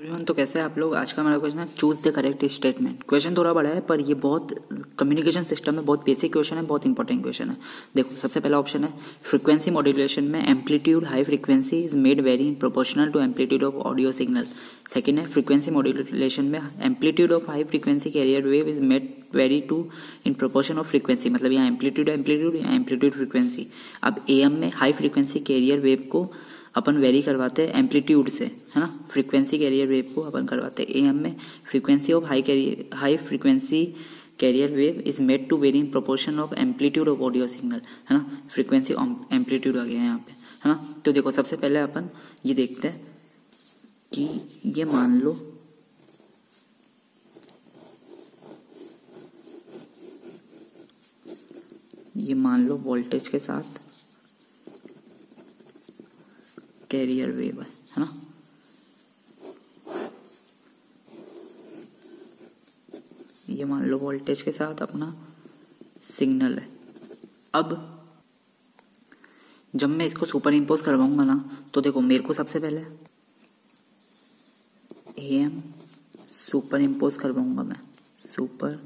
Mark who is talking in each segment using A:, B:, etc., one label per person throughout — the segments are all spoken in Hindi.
A: एवरीवन तो कैसे आप लोग? आज का हमारा क्वेश्चन है choose the correct statement question थोड़ा बड़ा है, पर ये बहुत कम्युनिकेशन सिस्टम में बहुत बेसिक क्वेश्चन है, बहुत इंपॉर्टेंट क्वेश्चन है. देखो, सबसे पहला ऑप्शन है फ्रीक्वेंसी मॉड्यूलेशन में amplitude high frequency is made very in proportional to amplitude of audio signal second है फ्रीक्वेंसी मॉड्यूलेशन में amplitude of high frequency carrier wave is made very to in proportion of frequency मतलब यहाँ एम्पलीट्यूड एम्पलीट्यूड या एम्पलीट्यूड फ्रीक्वेंसी अब ए में हाई फ्रीक्वेंसी कैरियर वेव को अपन वेरी करवाते हैं एम्पलीट्यूड से, है ना? फ्रीक्वेंसी कैरियर वेव को अपन करवाते हैं ए में। Frequency of high carrier high frequency carrier wave is made to very in proportion of amplitude of audio signal है ना? फ्रीक्वेंसी एम्पलीट्यूड आ गया है यहाँ पे, है ना? तो देखो, सबसे पहले अपन ये देखते हैं कि ये मान लो ये मान लो वोल्टेज के साथ कैरियर वेव है है ना? ये मान लो वोल्टेज के साथ अपना सिग्नल है। अब, जब मैं इसको सुपर इम्पोज करवाऊँगा ना तो देखो मेरे को सबसे पहले ए एम सुपर इम्पोज करवाऊँगा मैं। सुपर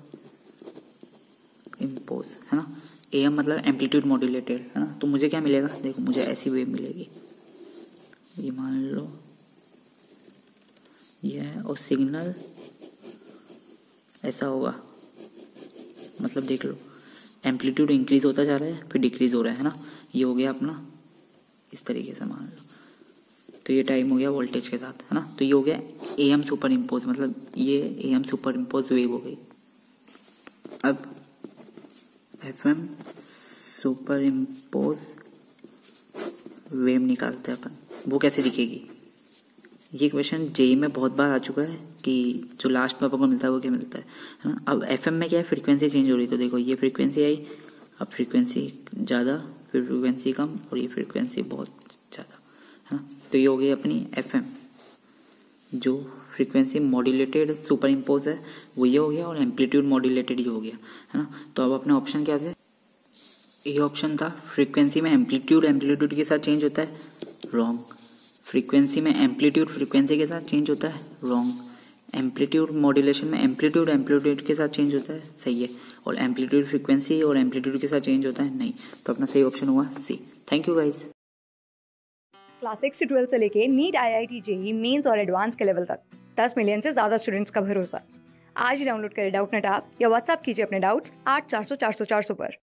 A: इम्पोज है ना? एम मतलब एम्पलीट्यूड मॉड्यूलेटेड है ना? तो मुझे क्या मिलेगा? देखो, मुझे ऐसी वेव मिलेगी। ये मान लो। ये है, और सिग्नल ऐसा होगा। मतलब देख लो, एम्पलीट्यूड इंक्रीज होता जा रहा है, फिर डिक्रीज हो रहा है ना? ये हो गया अपना, इस तरीके से मान लो। तो ये टाइम हो गया वोल्टेज के साथ, है ना? तो ये हो गया ए एम सुपर इम्पोज मतलब ये A M super impose wave हो गई। अब F M super impose wave निकालते हैं अपन। वो कैसे दिखेगी? ये क्वेश्चन जेई में बहुत बार आ चुका है कि जो लास्ट में आपको मिलता है वो क्या मिलता है है ना? अब एफएम में क्या है? फ्रीक्वेंसी चेंज हो रही तो देखो, ये फ्रीक्वेंसी आई, अब फ्रीक्वेंसी ज़्यादा, फिर फ्रीक्वेंसी कम और ये फ्रीक्वेंसी बहुत ज़्यादा, है ना? तो ये हो गई अपनी एफएम जो फ्रीक्वेंसी मॉड्यूलेटेड सुपर इम्पोज है, वो ये हो गया और एम्पलीट्यूड मॉड्यूलेटेड ये हो गया, है ना? तो अब अपने ऑप्शन क्या थे? ये ऑप्शन था। फ्रीक्वेंसी में एम्पलीट्यूड एम्पलीट्यूड के साथ चेंज होता है। रॉन्ग फ्रीक्वेंसी में एम्पलीट्यूड फ्रीक्वेंसी के साथ चेंज होता है। रॉन्ग एम्पलीट्यूड मॉड्यूलेशन में एम्पलीट्यूड एम्पलीट्यूड के साथ चेंज होता है। सही है। और एम्पलीट्यूड फ्रीक्वेंसी और एम्पलीट्यूड के साथ चेंज होता है। नहीं। तो अपना सही ऑप्शन हुआ C thank you guys
B: class six से ट्वेल्थ से लेके NEET I I T JEE mains और एडवांस के लेवल तक। दस मिलियन से ज़्यादा स्टूडेंट्स का भरोसा। आज ही डाउनलोड करें डाउट नेट आप या व्हाट्सअप कीजिए अपने डाउट्स आठ चार सौ चार सौ चार सौ पर।